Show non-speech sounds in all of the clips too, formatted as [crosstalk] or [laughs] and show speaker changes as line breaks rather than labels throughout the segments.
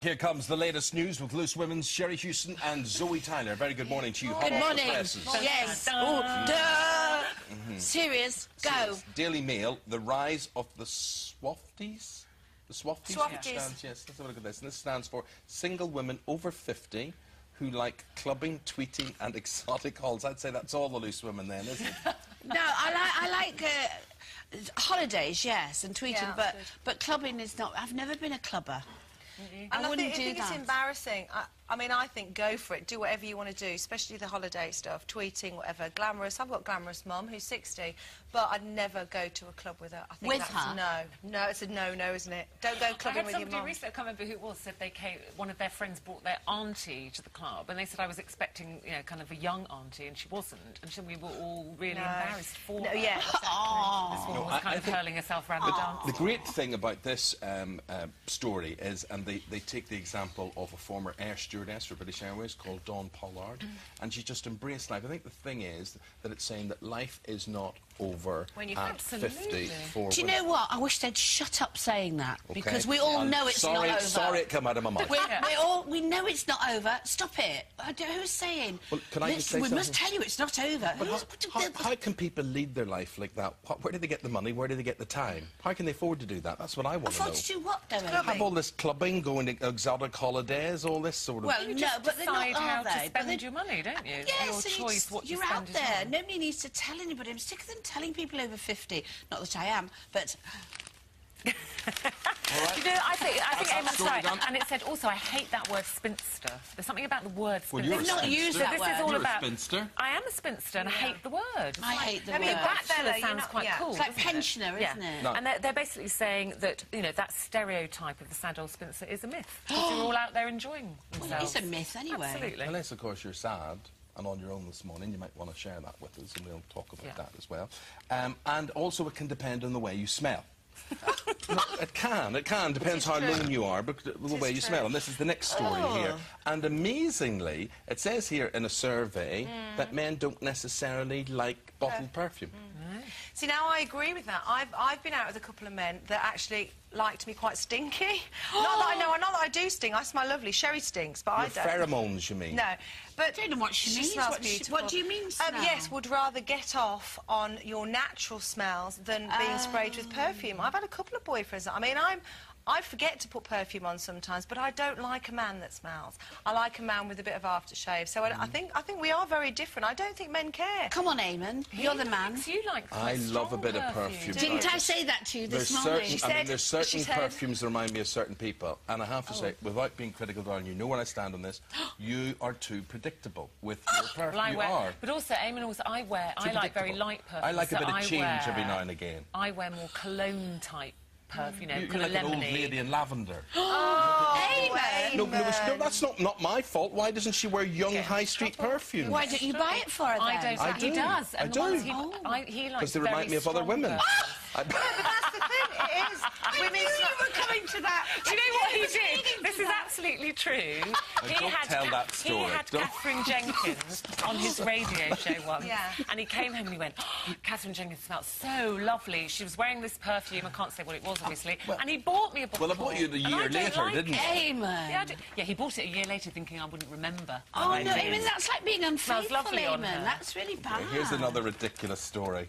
Here comes the latest news with Loose Women's Sherrie Hewson and Zoe Tyler. Very good morning to you.
Good
off the
morning. Yes. Oh, duh. Serious. Go.
Yes. Daily Mail, the rise of the Swafties. The Swafties?
Swafties.
Stands, yes, let's have a look at this. And this stands for single women over 50 who like clubbing, tweeting and [laughs] exotic halls. I'd say that's all the loose women then, isn't it? [laughs]
No, I like I like uh, holidays, yes, and tweeting,
Yeah,
but
good.
but clubbing is not. I've never been a clubber. Mm-hmm.
And
I wouldn't
think,
do
I think
that.
it's embarrassing. I, I mean, I think go for it. Do whatever you want to do, especially the holiday stuff, tweeting, whatever. Glamorous. I've got glamorous mum who's 60, but I'd never go to a club with her. I think
With
that's
her?
no. No, it's a no-no, isn't it? Don't go clubbing with your
somebody
mum.
recently, I can't remember who it was, said they came, one of their friends brought their auntie to the club, and they said I was expecting, you know, kind of a young auntie, and she wasn't, and so we were all really
No.
embarrassed for
No,
her.
yeah.
Oh. [laughs]
This woman was
I-
kind
I
of
think-
hurling herself around the dance.
The great thing about this um, uh, story is, and they, they take the example of a former air stewardess for British Airways called Dawn Pollard, mm. and she just embraced life. I think the thing is that it's saying that life is not over
When you- um,
at
Absolutely.
50 for
Do you know what? I wish they'd shut up saying that
Okay?
because we all
I'm
know it's
sorry,
not over.
Sorry it come out of my mouth.
We, we all we know it's not over. Stop it. I don't, who's saying?
Well, can I just say
we must tell you it's not over.
But how, how, how can people lead their life like that? What, where do they get the money? Where do they get the time? How can they afford to do that? That's what I want to know.
Afford to do what, though?
Have all this clubbing, going to exotic holidays, all this sort of...
Well,
You
no,
just
but they're not,
decide
are
how
they?
to spend your money, don't you?
Yes,
Your
and
choice
it's-
what you
you're
spend
out there. Nobody needs to tell anybody. I'm sick of them telling people over 50. Not that I am, but [laughs]
You know, I think, I think
that Eamonn's
right.
done?
And it said also, I hate that word spinster. There's something about the word
Well,
spinster.
you're a
They've not
spinster.
used
So
that
this
word.
is all
You're a
about.
spinster.
I am a spinster and I hate the word.
I
like-
hate the word.
I mean,
word.
Bachelor sounds
not-
quite
yeah.
cool.
It's like
doesn't
pensioner,
yeah.
isn't it?
No.
And they're, they're basically saying that you know that stereotype of the sad old spinster is a myth. 'cause you're [gasps] all out there enjoying
Well,
themselves.
it's a myth anyway.
Absolutely.
Unless, of course, you're sad and on your own this morning, you might want to share that with us, and we'll talk about
Yeah.
that as well. Um, and also, it can depend on the way you smell. [laughs] No, it can, it can. Depends how
true.
lean you are, but the way you
true.
smell. And this is the next story
Oh.
here. And amazingly, it says here in a survey that men don't necessarily like bottled perfume.
See, now I agree with that. I've, I've been out with a couple of men that actually liked me quite stinky. [gasps] not that I know, not that I do stink. I smell lovely. Sherrie stinks, but I don't.
pheromones, you mean?
No, but
I don't know what she means.
smells
What she-
beautiful.
what do you mean
Um,
smell?
yes, would rather get off on your natural smells than being sprayed with perfume. I've had a couple of boyfriends. that- I mean, I'm. I forget to put perfume on sometimes, but I don't like a man that smells. I like a man with a bit of aftershave. So I, I mm. think I think we are very different. I don't think men care.
Come on, Eamonn. You're the man.
Likes- You like
I love a
strong
bit of perfume.
Didn't I say that to you this
There's
morning?
certain,
She
I mean,
said-
there's
she
certain
said-
perfumes that remind me of certain people, and I have to
Oh.
say, without being critical, darling, you know where I stand on this. [gasps] you are too predictable with your [gasps] perfume.
Well, I
you
wear,
are.
but also, Eamonn, also, I wear,
Too
I like very light perfume.
I like a
so
bit of
I
change
wear,
every now and again.
I wear more cologne type perfume, you know,
You- You're
kind
like
of
an old lady in lavender. [gasps]
Oh, Eamonn!
no, but it no, that's not, not my fault. Why doesn't she wear young
Get
high street perfume?
Why don't you buy it for her then?
I don't.
I
He does.
I
And the ones
do.
He,
Oh.
Likes
Because they remind
very
me of other women.
perfumes. [laughs]
I-
But that's the thing. It is. Women
knew
smell-
you were coming to that.
Do you know what he did? This is absolutely true. [laughs] He
don't
had
tell
Ca-
that story.
He had
Don't-
Katherine Jenkins on his radio [laughs] show once.
Yeah.
And he came home and he went, oh, Katherine Jenkins smells so lovely. She was wearing this perfume. I can't say what it was, obviously. and he bought me a bottle.
Well, I bought you the
and I
year later,
like
didn't
it.
he?
Yeah, I yeah, he bought it a year later thinking I wouldn't remember.
Oh, no,
I did.
Eamonn, that's like being unfaithful,
lovely on
Eamonn.
her.
That's really bad.
Here's another ridiculous story.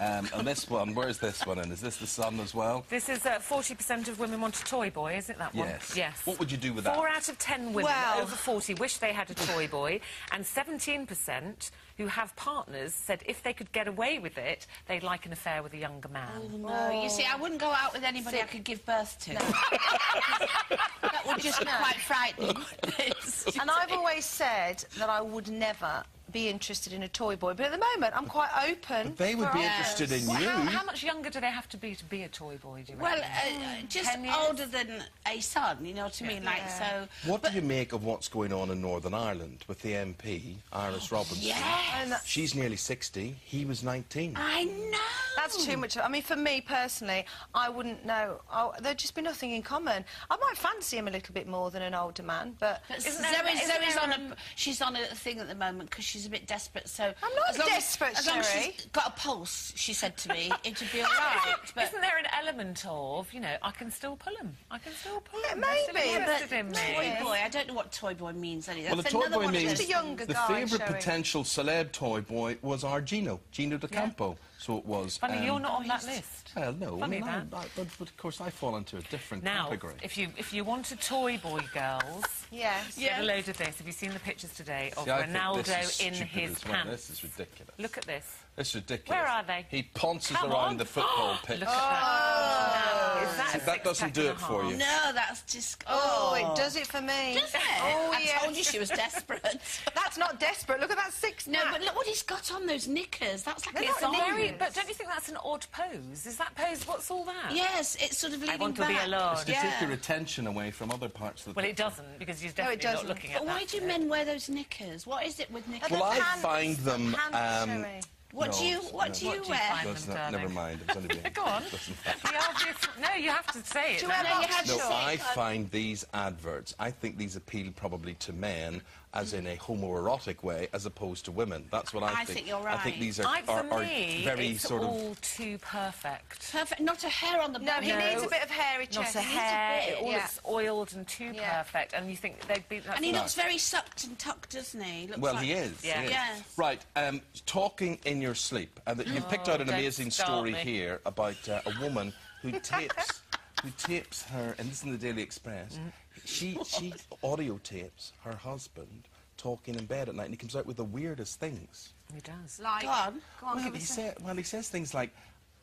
Um, and this one, where's this one And Is this the Sun as well?
This is uh, 40% of women want a toy boy, isn't it, that one?
Yes.
Yes.
What would you do with that?
Four out of 10 women
Well-
over 40 wish they had a toy boy, and 17% who have partners said if they could get away with it, they'd like an affair with a younger man.
No, you see, I wouldn't go out with anybody I could give birth to. [laughs] that would just be quite frightening. [laughs]
And I've always said that I would never be interested in a toy boy, but at the moment I'm quite open.
They would be
offers.
interested in
Well,
you.
how, how much younger do they have to be to be a toy boy, do you
well,
reckon?
uh, uh, just older than a son, you know what I mean? Like,
Yeah.
so...
What do you make of what's going on in Northern Ireland with the MP, Iris Robinson?
Yes!
She's nearly 60. He was 19.
I know!
That's too hmm. much. I mean, for me personally, I wouldn't know. Oh, there'd just be nothing in common. I might fancy him a little bit more than an older man, but
But
Isn't
Zoe, Zoe's on a she's on a thing at the moment because she's a bit desperate. So
I'm not
as long as-
desperate,
As long as she's got a pulse, she said to me, [laughs] it'd be all right. [laughs] But
Isn't there an element of, you know, I can still pull him. I can still pull
Yeah,
him. They're
maybe,
interested
but
in me.
toy boy, I don't know what toy boy means. Any.
Well, the toy
another
boy
one
means
those
Just a younger
the favourite potential celeb toy boy was our Gino, Gino D'Acampo. So it was.
Funny,
um,
you're not on that list.
Well, no, I
Funny
mean, I,
that.
I, but, but of course I fall into a different
Now,
category.
if you if you want a toy boy, girls,
yes.
get a load of this. Have you seen the pictures today of
See,
Ronaldo in his
well.
pants?
This is ridiculous.
Look at this.
It's ridiculous.
Where are they?
He pounces
Come
around
on.
the football [gasps] pitch.
Look at that. Now, is that, a
that doesn't do it for you.
No, that's just.
Oh, it does it for me.
Does it? [laughs]
Oh, yeah.
I
yes.
told you she was desperate. [laughs]
That's not desperate. Look at that six
no,
pack.
but look what he's got on those knickers. That's like
They're
a
not
song.
Knickers.
Very, but don't you think that's an odd pose? Is that pose? What's all that?
Yes, it's sort of leaning
want to
back.
be alone.
It's to
yeah.
take your attention away from other parts of the
Well, it doesn't because you're
it
definitely not
doesn't.
looking at
But
that.
why do men wear those knickers? What is it with knickers?
Well, I
pants,
find
the
them,
pants,
um,
Sherrie.
what do you What
no.
do you
What do you
wear?
find?
Doesn't? Never mind. It was only [laughs]
Go on.
doesn't- [laughs]
The obvious. No, you have to say it.
Do you wear
No, you
boxer
had to
No,
say-
I find these adverts, I think these appeal probably to men as in a homoerotic way as opposed to women. That's what I,
I think you're
I think these are,
I,
are, are
me,
very
it's
sort of.
all too perfect.
Perfect. Not a hair on the
No,
bottom.
he
No.
needs a bit of hairy
Not
chest.
a hair.
bit,
It all
yeah.
looks oiled and too
Yeah.
perfect, and you think they'd be. That's
And he
No.
looks very sucked and tucked, doesn't he? Looks
Well,
like-
he is.
Yeah.
he is.
Yes.
Right. Um, talking in your sleep, and that you've picked out an amazing story
me.
here about uh, a woman who [laughs] tapes, who tapes her, and this is in the Daily Express. She she audio tapes her husband talking in bed at night, and he comes out with the weirdest things.
He does.
Like,
Go on.
Go on,
well, he
us
say, well, he says things like,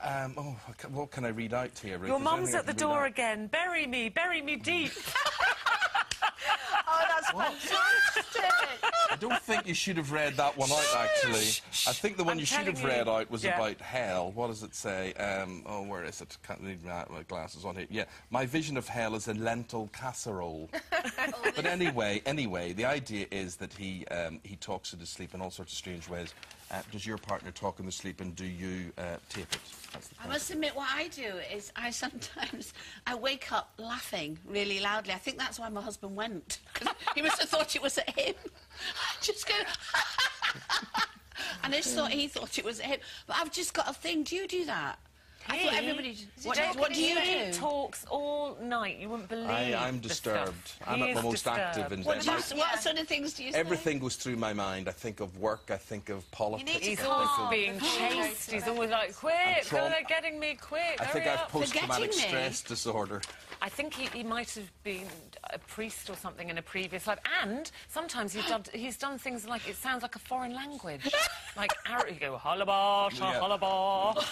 um, "Oh, what can- I read out here?" Ruth?
Your mum's at the door again. Bury me, bury me deep. [laughs]
Oh, that's fantastic.
I don't think you should have read that one out, actually. I think the one
I'm
you should have read
you.
out was
Yeah.
about hell. What does it say? Um, oh, where is it? Can't read my my glasses on here. Yeah, my vision of hell is a lentil casserole. [laughs] but anyway, anyway, the idea is that he um, he talks in his sleep in all sorts of strange ways. Uh, does your partner talk in the sleep, and do you uh, tape it?
I must admit, what I do is I sometimes I wake up laughing really loudly. I think that's why my husband went. he must have thought it was at him. I [laughs] just go, [laughs] and I just thought he thought it was him. But I've just got a thing. Do you do that? I thought
He-
everybody. What,
talking
what do you
in
do?
He talks all night. You wouldn't believe.
I, I'm
the
disturbed.
stuff.
I'm
He
at my
is
most active in
disturbed.
What,
bed.
do you, what sort of things do you say?
Everything goes through my mind. I think of work. I think of politics.
need to
I
He's
think
calm.
of-
always being
Calm.
chased. He's always like, quick, they're getting me, quick,
I think I've
up.
post-traumatic stress disorder.
I think he, he might have been a priest or something in a previous life. And sometimes he's done, he's done things like, it sounds like a foreign language. [laughs] like, Arab, you go, halaba,
Yeah.
halaba.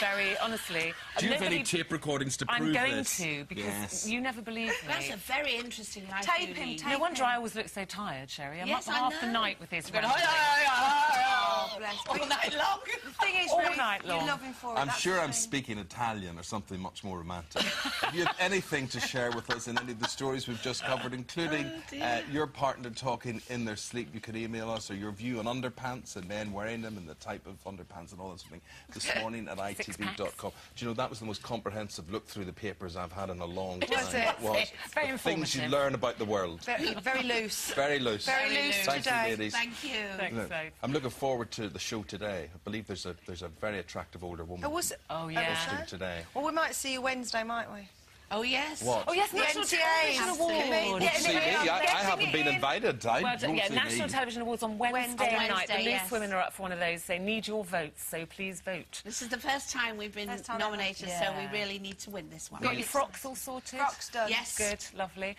Very, honestly.
Do you have
nobody-
any tape recordings to prove
I'm going
this?
to, because
Yes.
you never believe me.
That's a very interesting life.
Tape him, tape
No wonder I always look so tired, Sherrie. I'm
Yes,
up
I
half the
know.
night with his
Going,
rambling.
Oh, bless.
all night long. [laughs]
The thing is,
All
Ruth,
night long.
you love him for it.
I'm
that's
sure
the
I'm
thing.
speaking Italian or something much more romantic. if you have [laughs] anything to share with us in any of the stories we've just covered, including
Oh,
uh, your partner talking in their sleep, you could email us or your view on underpants and men wearing them and the type of underpants and all that sort of thing this [laughs] morning at itv.com. Do you know that was the most comprehensive look through the papers I've had in a long time.
Was it?
was.
Very
the things you learn about the world.
Very, very loose.
Very loose.
Very loose
Thank you,
today.
ladies.
Thank you.
Thanks,
Look,
Dave.
I'm looking forward to the show today. I believe there's a there's a very attractive older woman
Oh, was it?
Oh, yeah.
was
hosting
there?
today.
Well, we might see you Wednesday, might we?
Oh yes.
What?
Oh, yes, National
NTAs.
Television Awards.
Yeah,
See me?
Yeah,
I, I haven't been invited. I
Well,
don't
yeah,
see
National
me.
Television Awards on Wednesday,
Wednesday.
night.
Wednesday,
the Loose
yes.
Women are up for one of those. They need your votes, so please vote.
This is the first time we've been
time ever.
nominated, so we really need to win this one.
Got your frocks all sorted?
Frocks done.
Yes.
Good, lovely.